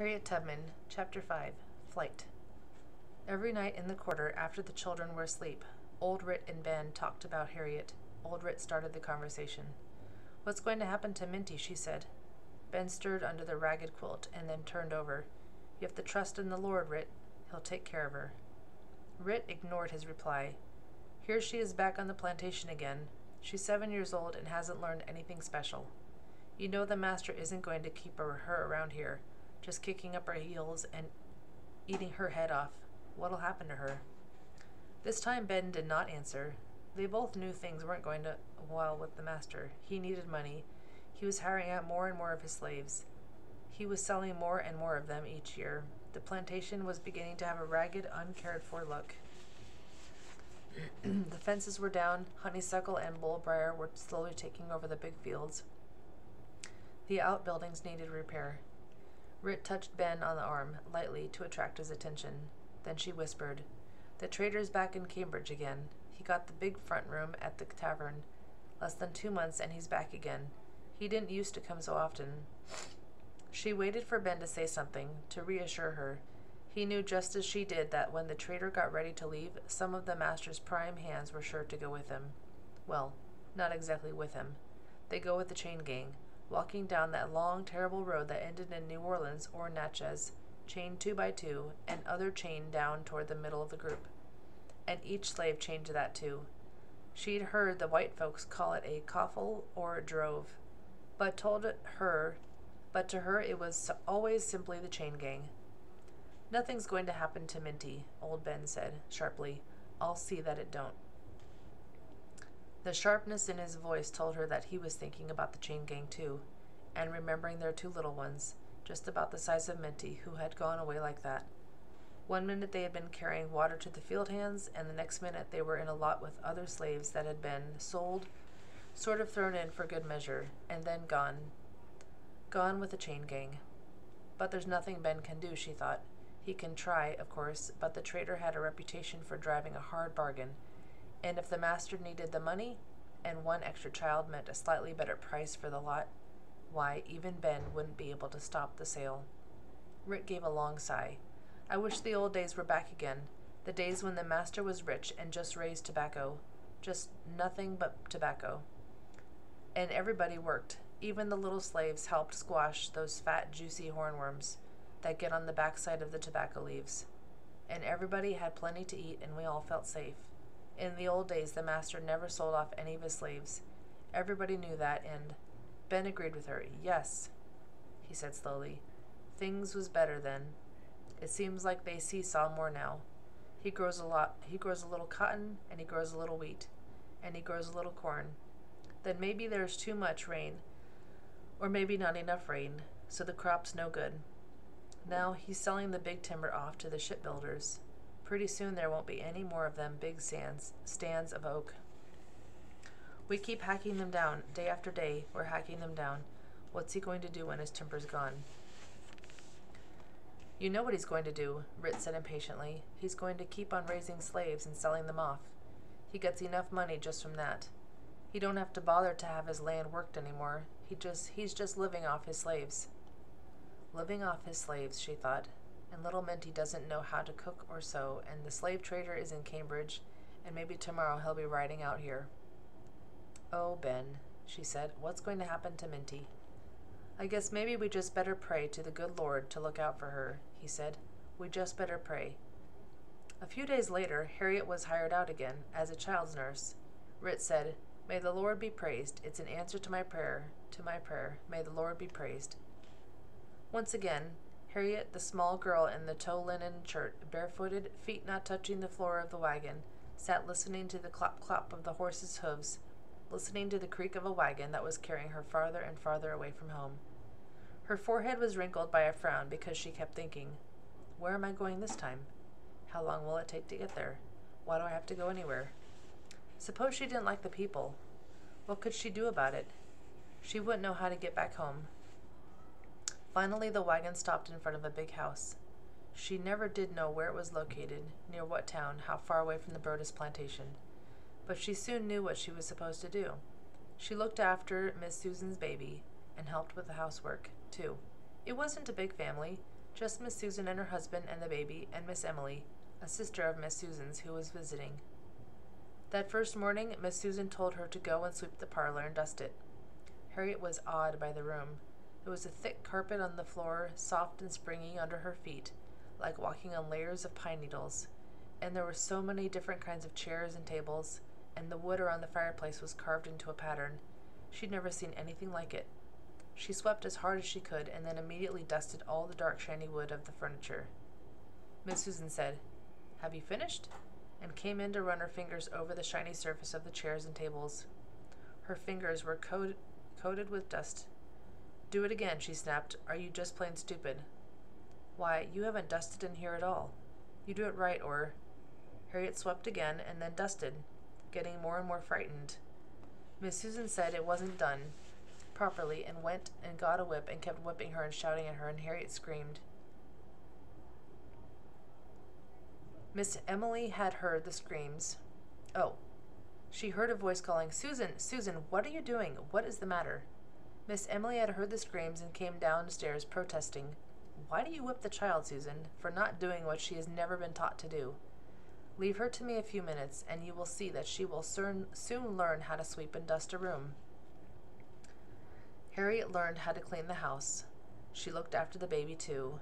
Harriet Tubman, Chapter 5 Flight. Every night in the quarter after the children were asleep, Old Rit and Ben talked about Harriet. Old Rit started the conversation. What's going to happen to Minty? she said. Ben stirred under the ragged quilt and then turned over. You have to trust in the Lord, Rit. He'll take care of her. Rit ignored his reply. Here she is back on the plantation again. She's seven years old and hasn't learned anything special. You know the master isn't going to keep her, her around here, just kicking up her heels and eating her head off. What'll happen to her? This time Ben did not answer. They both knew things weren't going to well with the master. He needed money. He was hiring out more and more of his slaves. He was selling more and more of them each year. The plantation was beginning to have a ragged, uncared for look. the fences were down, honeysuckle and bullbriar were slowly taking over the big fields. The outbuildings needed repair. Rit touched Ben on the arm, lightly, to attract his attention. Then she whispered, The trader's back in Cambridge again. He got the big front room at the tavern. Less than two months and he's back again. He didn't used to come so often. She waited for Ben to say something, to reassure her. He knew just as she did that when the trader got ready to leave, some of the master's prime hands were sure to go with him. Well, not exactly with him. They go with the chain gang, walking down that long, terrible road that ended in New Orleans or Natchez, chained two by two, and other chained down toward the middle of the group. And each slave chained to that too. She'd heard the white folks call it a coffle or a drove, but told her but to her it was always simply the chain gang. Nothing's going to happen to Minty, old Ben said, sharply. I'll see that it don't. The sharpness in his voice told her that he was thinking about the chain gang too, and remembering their two little ones, just about the size of Minty, who had gone away like that. One minute they had been carrying water to the field hands, and the next minute they were in a lot with other slaves that had been sold, sort of thrown in for good measure, and then gone. Gone with the chain gang. But there's nothing Ben can do, she thought. He can try, of course, but the trader had a reputation for driving a hard bargain, and if the master needed the money, and one extra child meant a slightly better price for the lot, why, even Ben wouldn't be able to stop the sale. Rit gave a long sigh. I wish the old days were back again, the days when the master was rich and just raised tobacco, just nothing but tobacco. And everybody worked. Even the little slaves helped squash those fat, juicy hornworms that get on the backside of the tobacco leaves. And everybody had plenty to eat, and we all felt safe. In the old days, the master never sold off any of his slaves. Everybody knew that, and Ben agreed with her. Yes, he said slowly. Things was better then. It seems like they see seesaw more now. He grows a lot. He grows a little cotton, and he grows a little wheat, and he grows a little corn. Then maybe there's too much rain, or maybe not enough rain, so the crop's no good. Now he's selling the big timber off to the shipbuilders. Pretty soon there won't be any more of them big stands, stands of oak. We keep hacking them down. Day after day, we're hacking them down. What's he going to do when his timber's gone? You know what he's going to do, Rit said impatiently. He's going to keep on raising slaves and selling them off. He gets enough money just from that. He don't have to bother to have his land worked anymore. He just he's just living off his slaves. Living off his slaves, she thought. And little Minty doesn't know how to cook or sew, and the slave trader is in Cambridge, and maybe tomorrow he'll be riding out here. Oh, Ben, she said, what's going to happen to Minty? I guess maybe we just better pray to the good Lord to look out for her, he said. We just better pray. A few days later, Harriet was hired out again as a child's nurse. Rit said, May the Lord be praised. It's an answer to my prayer, to my prayer. May the Lord be praised. Once again, Harriet, the small girl in the tow linen shirt, barefooted, feet not touching the floor of the wagon, sat listening to the clop clop of the horse's hoofs, listening to the creak of a wagon that was carrying her farther and farther away from home. Her forehead was wrinkled by a frown because she kept thinking, Where am I going this time? How long will it take to get there? Why do I have to go anywhere? Suppose she didn't like the people. What could she do about it? She wouldn't know how to get back home. Finally, the wagon stopped in front of a big house. She never did know where it was located, near what town, how far away from the Brodess plantation. But she soon knew what she was supposed to do. She looked after Miss Susan's baby and helped with the housework, too. It wasn't a big family, Just Miss Susan and her husband and the baby, and Miss Emily, a sister of Miss Susan's who was visiting. That first morning, Miss Susan told her to go and sweep the parlor and dust it. Harriet was awed by the room. There was a thick carpet on the floor, soft and springy under her feet, like walking on layers of pine needles, and there were so many different kinds of chairs and tables, and the wood around the fireplace was carved into a pattern. She'd never seen anything like it. She swept as hard as she could, and then immediately dusted all the dark shiny wood of the furniture. Miss Susan said, Have you finished? and came in to run her fingers over the shiny surface of the chairs and tables. Her fingers were coated, coated with dust. Do it again, she snapped. Are you just plain stupid? Why, you haven't dusted in here at all. You do it right, or. Harriet swept again and then dusted, getting more and more frightened. Miss Susan said it wasn't done properly and went and got a whip and kept whipping her and shouting at her, and Harriet screamed. Miss Emily had heard the screams. Oh, she heard a voice calling, Susan, Susan, what are you doing? What is the matter? Miss Emily had heard the screams and came downstairs protesting. Why do you whip the child, Susan, for not doing what she has never been taught to do? Leave her to me a few minutes, and you will see that she will soon, soon learn how to sweep and dust a room. Harriet learned how to clean the house. She looked after the baby, too.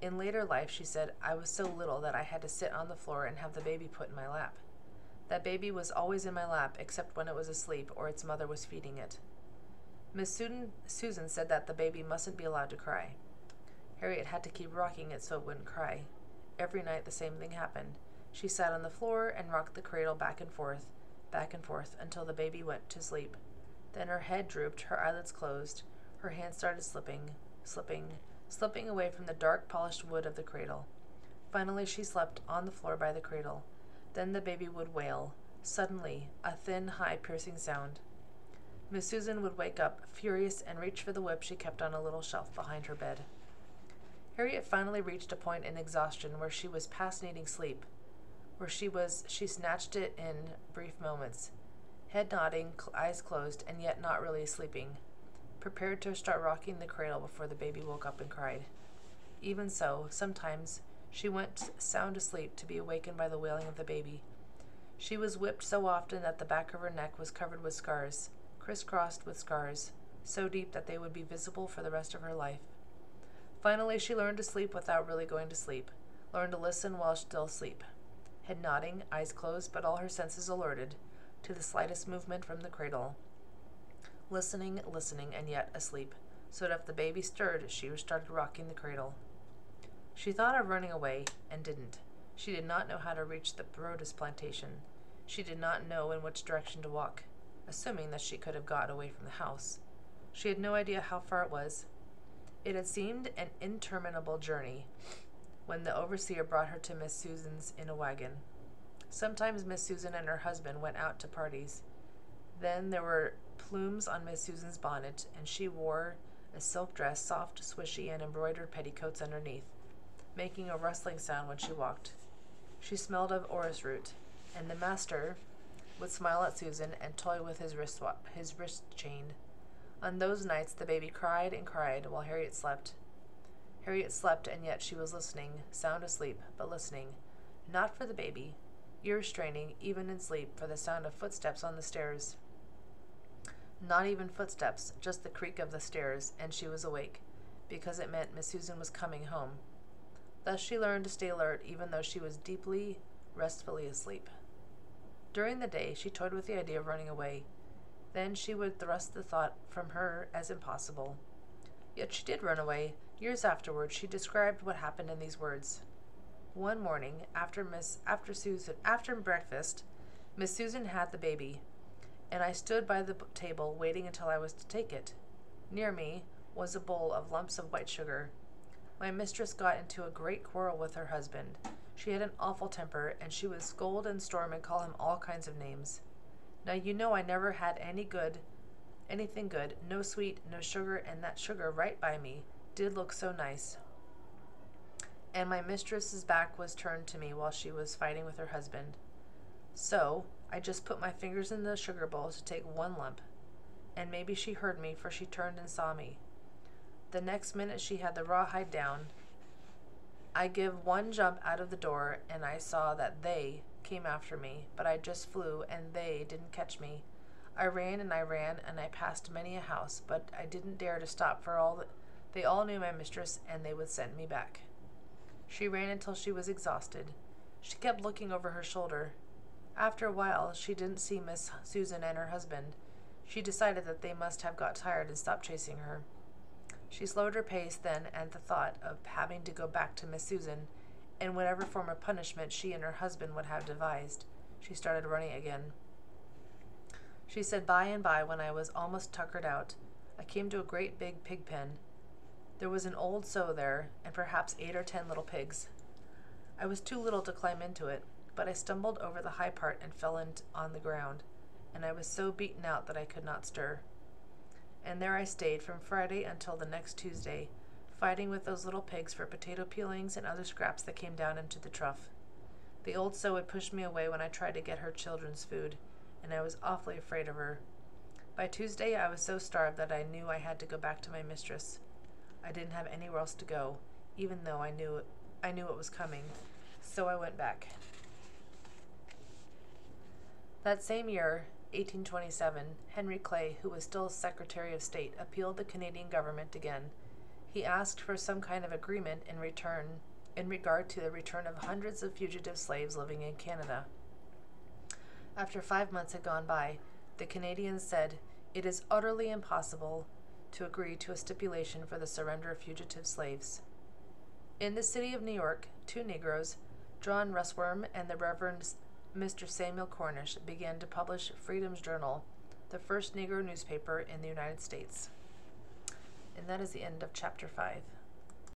In later life, she said, I was so little that I had to sit on the floor and have the baby put in my lap. That baby was always in my lap, except when it was asleep or its mother was feeding it. Miss Susan, Susan said that the baby mustn't be allowed to cry. Harriet had to keep rocking it so it wouldn't cry. Every night the same thing happened. She sat on the floor and rocked the cradle back and forth, back and forth, until the baby went to sleep. Then her head drooped, her eyelids closed, her hands started slipping, slipping, slipping away from the dark polished wood of the cradle. Finally, she slept on the floor by the cradle. Then the baby would wail, suddenly, a thin, high, piercing sound. Miss Susan would wake up, furious, and reach for the whip she kept on a little shelf behind her bed. Harriet finally reached a point in exhaustion where she was past needing sleep, where she was she snatched it in brief moments, head nodding, cl- eyes closed, and yet not really sleeping prepared to start rocking the cradle before the baby woke up and cried. Even so, sometimes she went sound asleep to be awakened by the wailing of the baby. She was whipped so often that the back of her neck was covered with scars, crisscrossed with scars, so deep that they would be visible for the rest of her life. Finally, she learned to sleep without really going to sleep, learned to listen while still asleep. Head nodding, eyes closed, but all her senses alerted to the slightest movement from the cradle listening, listening, and yet asleep, so that if the baby stirred, she started rocking the cradle. She thought of running away, and didn't. She did not know how to reach the Brodess plantation. She did not know in which direction to walk, assuming that she could have got away from the house. She had no idea how far it was. It had seemed an interminable journey when the overseer brought her to Miss Susan's in a wagon. Sometimes Miss Susan and her husband went out to parties. Then there were plumes on Miss Susan's bonnet, and she wore a silk dress, soft, swishy, and embroidered petticoats underneath, making a rustling sound when she walked. She smelled of orris root, and the master would smile at Susan and toy with his wrist, his wrist chain. On those nights, the baby cried and cried while Harriet slept. Harriet slept, and yet she was listening, sound asleep, but listening, not for the baby, ears straining, even in sleep, for the sound of footsteps on the stairs. Not even footsteps, just the creak of the stairs, and she was awake, because it meant Miss Susan was coming home. Thus she learned to stay alert even though she was deeply, restfully asleep. During the day, she toyed with the idea of running away. Then she would thrust the thought from her as impossible. Yet she did run away. Years afterward, she described what happened in these words. One morning, after Miss after Susan after breakfast, Miss Susan had the baby, and I stood by the table waiting until I was to take it. Near me was a bowl of lumps of white sugar. My mistress got into a great quarrel with her husband. She had an awful temper, and she would scold and storm and call him all kinds of names. Now you know I never had any good, anything good, no sweet, no sugar, and that sugar right by me did look so nice. And my mistress's back was turned to me while she was fighting with her husband. So I just put my fingers in the sugar bowl to take one lump, and maybe she heard me, for she turned and saw me. The next minute she had the rawhide down, I give one jump out of the door, and I saw that they came after me, but I just flew, and they didn't catch me. I ran and I ran, and I passed many a house, but I didn't dare to stop, for all that they all knew my mistress, and they would send me back. She ran until she was exhausted. She kept looking over her shoulder. After a while, she didn't see Miss Susan and her husband. She decided that they must have got tired and stopped chasing her. She slowed her pace then at the thought of having to go back to Miss Susan, and whatever form of punishment she and her husband would have devised. She started running again. She said by and by, when I was almost tuckered out, I came to a great big pig pen. There was an old sow there, and perhaps eight or ten little pigs. I was too little to climb into it, but I stumbled over the high part and fell in on the ground, and I was so beaten out that I could not stir and there I stayed from Friday until the next Tuesday, fighting with those little pigs for potato peelings and other scraps that came down into the trough. The old sow would push me away when I tried to get her children's food, and I was awfully afraid of her. By Tuesday I was so starved that I knew I had to go back to my mistress. I didn't have anywhere else to go, even though I knew I knew it was coming, so I went back. That same year, 1827, Henry Clay, who was still Secretary of State, appealed the Canadian government again. He asked for some kind of agreement in return in regard to the return of hundreds of fugitive slaves living in Canada. After five months had gone by, the Canadians said, It is utterly impossible to agree to a stipulation for the surrender of fugitive slaves. In the city of New York, two Negroes, John Russwurm and the Reverend Mr. Samuel Cornish began to publish Freedom's Journal, the first Negro newspaper in the United States. And that is the end of chapter 5.